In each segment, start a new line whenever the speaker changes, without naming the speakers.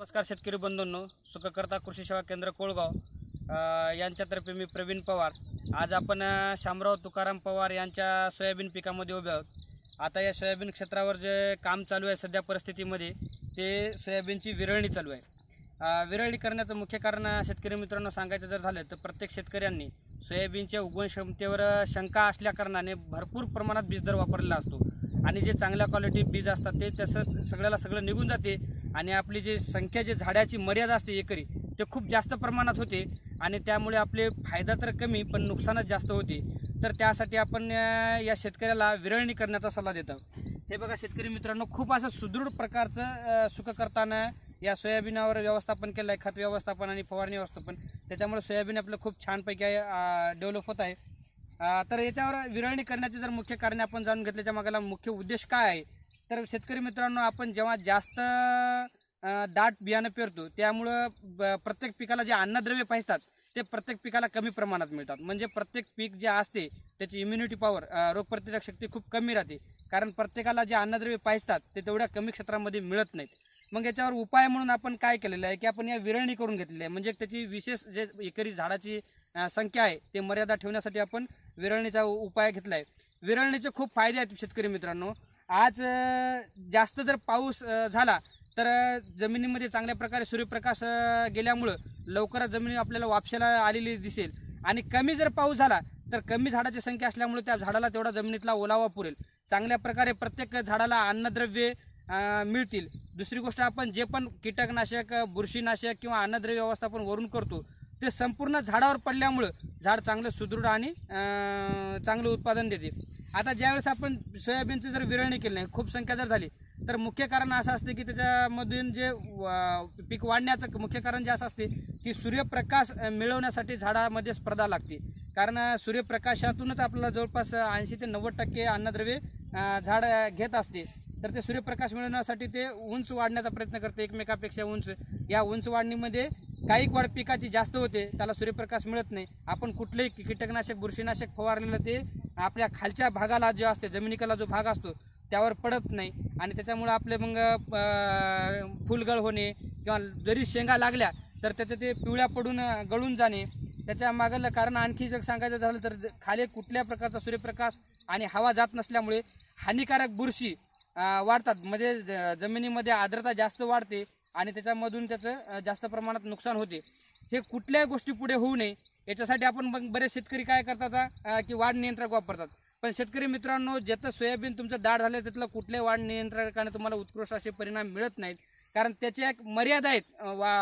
नमस्कार शेतकरी बंधूंनो सुखकर्ता कृषी सेवा केंद्र कोळगाव यांच्यातर्फे मी प्रवीण पवार. आज आपण शामराव तुकाराम पवार यांच्या सोयाबीन पिकामध्ये उभे आहोत. आता या सोयाबीन क्षेत्रावर जे काम चालू आहे सध्या परिस्थितीमध्ये ते सोयाबीनची विरळणी चालू आहे. विरळणी करण्याचं मुख्य कारण शेतकरी मित्रांनो सांगायचं जर झालं तर प्रत्येक शेतकऱ्यांनी सोयाबीनच्या उगवण क्षमतेवर शंका असल्या कारणाने भरपूर प्रमाणात बीज दर वापरलेला असतो. आणि जे चांगल्या क्वालिटी बीज असतात ते तसंच सगळ्याला सगळं निघून जाते. आणि आपली जी संख्या जे झाडाची मर्यादा असते एकरी ते खूप जास्त प्रमाणात होते आणि त्यामुळे आपले फायदा तर कमी पण नुकसानच जास्त होते. तर त्यासाठी आपण या शेतकऱ्याला विरळणी करण्याचा सल्ला देतो. हे बघा शेतकरी मित्रांनो खूप असं सुदृढ प्रकारचं सुख करताना या सोयाबीनावर व्यवस्थापन केलं आहे खत व्यवस्थापन आणि फवारणी व्यवस्थापन. त्याच्यामुळे सोयाबीन आपलं खूप छानपैकी डेव्हलप होत आहे. तर याच्यावर विरळणी करण्याचे जर मुख्य कारण आपण जाणून घेतल्याच्या मागाला मुख्य उद्देश काय आहे? तर शेतकरी मित्रांनो आपण जेव्हा जास्त दाट बियाणं पेरतो त्यामुळं ब- प्रत्येक पिकाला जे अन्नद्रव्य पाहिजतात ते प्रत्येक पिकाला कमी प्रमाणात मिळतात. म्हणजे प्रत्येक पीक जे असते त्याची इम्युनिटी पॉवर रोगप्रतिकारक शक्ती खूप कमी राहते. कारण प्रत्येकाला जे अन्नद्रव्य पाहिजतात ते तेवढ्या कमी क्षेत्रामध्ये मिळत नाहीत. मग याच्यावर उपाय म्हणून आपण काय केलेलं आहे की आपण या विरळणी करून घेतलेली आहे. म्हणजे त्याची विशेष जे एकरी झाडाची संख्या आहे ते मर्यादा ठेवण्यासाठी आपण विरळणीचा उपाय घेतला आहे विरळणीचे खूप फायदे आहेत शेतकरी मित्रांनो. आज जास्त जर पाऊस झाला तर जमिनीमध्ये चांगल्या प्रकारे सूर्यप्रकाश गेल्यामुळं लवकरच जमीन आपल्याला वापशाला आलेली दिसेल. आणि कमी जर पाऊस झाला तर कमी झाडाची संख्या असल्यामुळे त्या झाडाला तेवढा जमिनीतला ओलावा पुरेल. चांगल्या प्रकारे प्रत्येक झाडाला अन्नद्रव्ये मिळतील. दुसरी गोष्ट आपण जे पण कीटकनाशक बुरशीनाशक किंवा अन्नद्रव्य व्यवस्थापन वरून करतो ते संपूर्ण झाडावर पडल्यामुळं झाड चांगलं सुदृढ आणि चांगलं उत्पादन देते. आता ज्यावेळेस आपण सोयाबीनची जर विरळणी केली नाही खूप संख्या जर झाली तर मुख्य कारण असं असते की त्याच्यामधून जे पीक वाढण्याचं मुख्य कारण जे असं असते की सूर्यप्रकाश मिळवण्यासाठी झाडामध्ये स्पर्धा लागते. कारण सूर्यप्रकाशातूनच आपल्याला जवळपास ऐंशी ते नव्वद टक्के अन्नद्रव्ये झाड घेत असते. तर ते सूर्यप्रकाश मिळवण्यासाठी ते उंच वाढण्याचा प्रयत्न करते एकमेकापेक्षा उंच. या उंच वाढणीमध्ये काही वाढ पिकाची जास्त होते त्याला सूर्यप्रकाश मिळत नाही. आपण कुठलेही कीटकनाशक बुरशीनाशक फवारलेलं ते आपल्या खालच्या भागाला जो असते जमिनीकला जो भाग असतो त्यावर पडत नाही. आणि त्याच्यामुळं आपले मग फुलगळ होणे किंवा जरी शेंगा लागल्या तर त्याचं ते पिवळ्या पडून गळून जाणे. त्याच्या मागलं कारण आणखी जर सांगायचं झालं तर खाली कुठल्या प्रकारचा सूर्यप्रकाश आणि हवा जात नसल्यामुळे हानिकारक बुरशी वाढतात. म्हणजे ज- जमिनीमध्ये आर्द्रता जास्त वाढते आणि त्याच्यामधून त्याचं जास्त प्रमाणात नुकसान होते. हे कुठल्याही गोष्टी पुढे होऊ नये. याच्यासाठी आपण मग बरेच शेतकरी काय करतात की वाढ नियंत्रक वापरतात. पण शेतकरी मित्रांनो ज्याचं सोयाबीन तुमचं दाढ झालं त्यातलं कुठल्याही वाढ नियंत्रकाने तुम्हाला उत्कृष्ट असे परिणाम मिळत नाहीत. कारण त्याच्या एक मर्यादा आहेत वा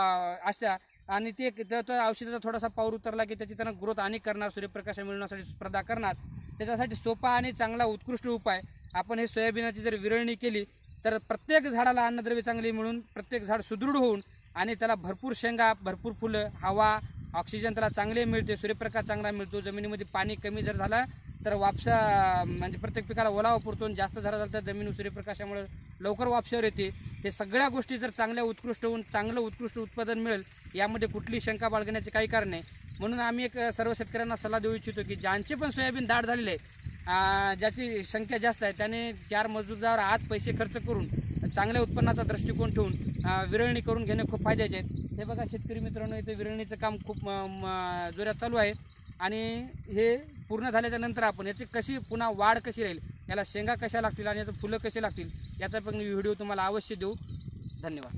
अशा आणि ते औषधाचा थोडासा पाऊर उतरला की त्याची त्यांना ग्रोथ आणि करणार सूर्यप्रकाश मिळवण्यासाठी स्पर्धा करणार. त्याच्यासाठी सोपा आणि चांगला उत्कृष्ट उपाय. आपण हे सोयाबीनाची जर विरळणी केली तर प्रत्येक झाडाला अन्नद्रव्य चांगली मिळून प्रत्येक झाड सुदृढ होऊन आणि त्याला भरपूर शेंगा भरपूर फुलं हवा ऑक्सिजन त्याला चांगले मिळते सूर्यप्रकाश चांगला मिळतो जमिनीमध्ये पाणी कमी जर झाला तर वापसा म्हणजे प्रत्येक पिकाला ओलावा पुरतो आणि जास्त झाला झाला तर जमीन सूर्यप्रकाशामुळे लवकर वापसावर येते हे सगळ्या गोष्टी जर चांगल्या उत्कृष्ट होऊन चांगलं उत्कृष्ट उत्पादन मिळेल यामध्ये कुठली शंका बाळगण्याचे काही कारण नाही. म्हणून आम्ही एक सर्व शेतकऱ्यांना सल्ला देऊ इच्छितो की ज्यांचे पण सोयाबीन दाट झालेले आहे ज्याची संख्या जास्त आहे त्याने चार मजूरदार आत पैसे खर्च करून चांगल्या उत्पन्नाचा दृष्टिकोन ठेवून विरळणी करून घेणे खूप फायद्याचे आहेत. हे बघा शेतकरी मित्रांनो इथे विरळणीचं काम खूप जोरात चालू आहे. आणि हे पूर्ण झाल्याच्यानंतर आपण याची कशी पुन्हा वाढ कशी राहील याला शेंगा कशा लागतील आणि याचं फुलं कशी लागतील याचा पण मी व्हिडिओ तुम्हाला अवश्य देऊ. धन्यवाद.